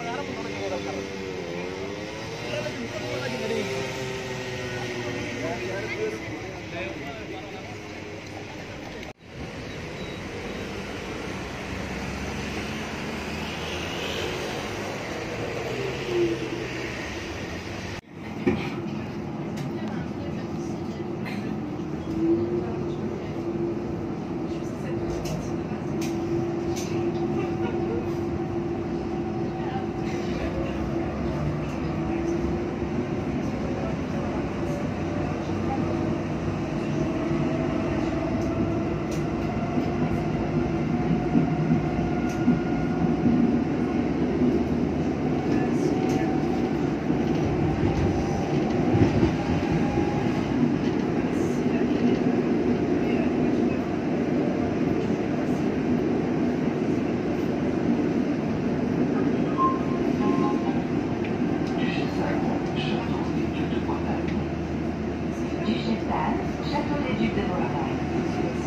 berharap untuk lagi orang harus. Kita lagi bukan lagi. Château des Ducs de Montréal.